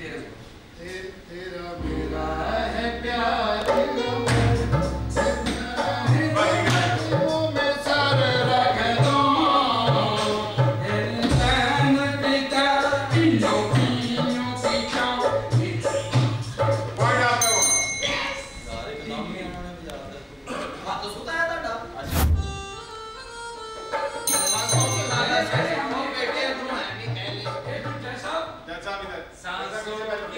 did is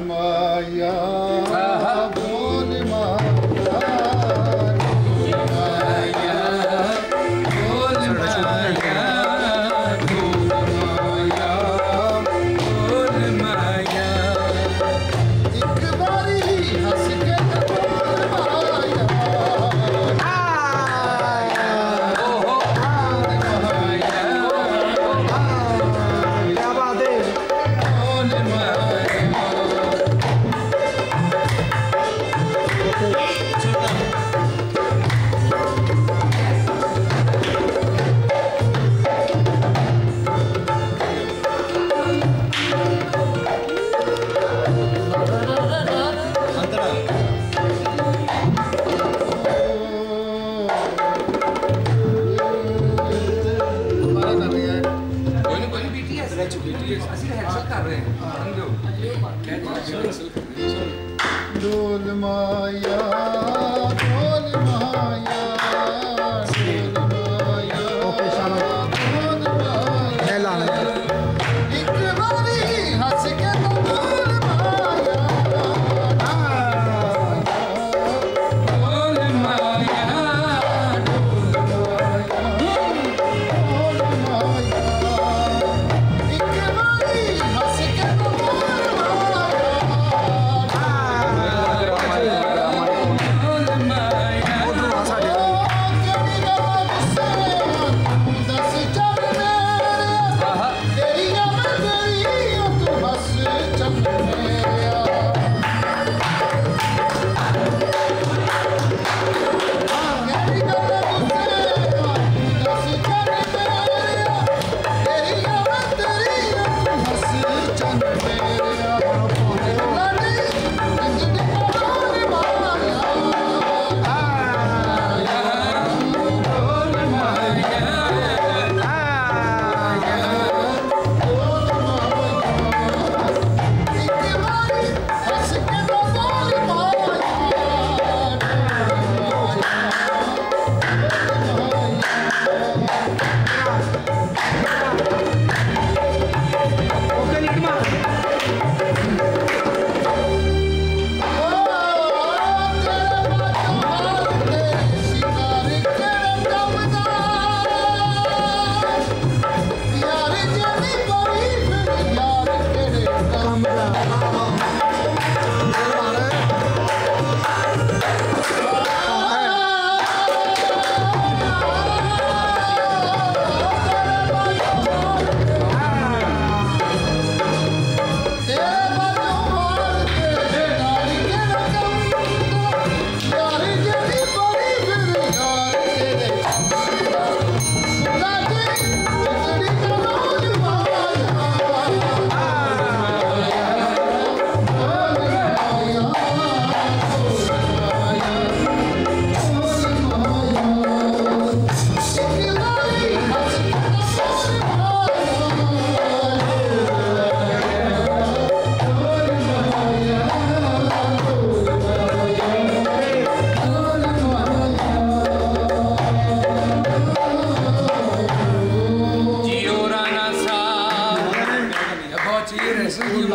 Maya. ayrılmaya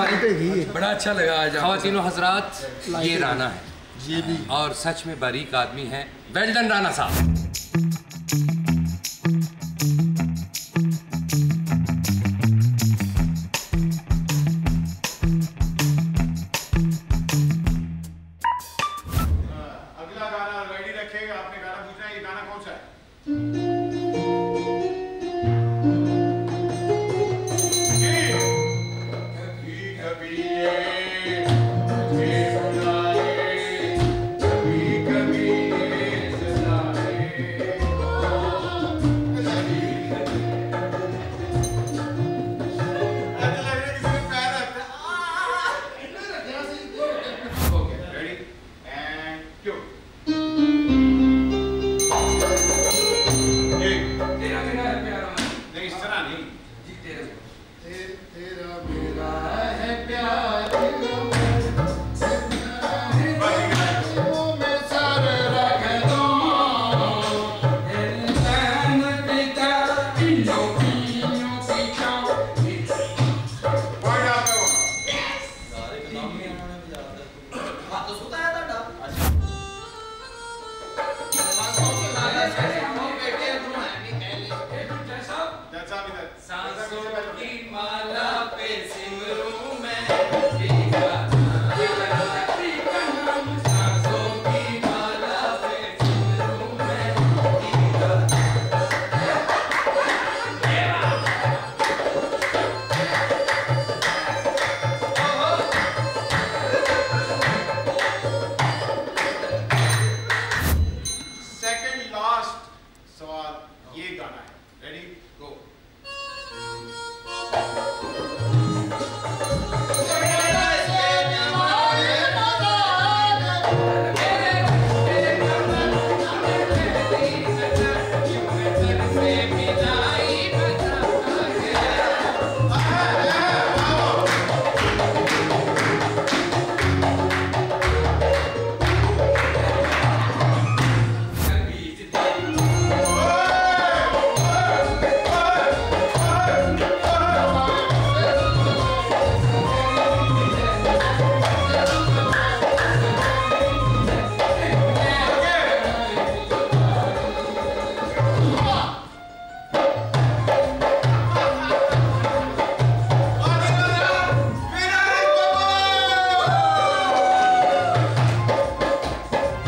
अच्छा, बड़ा अच्छा लगा आज खातिनों हजरात ये राना है। ये भी। और सच में बारीक आदमी है। वेल डन राना साहब।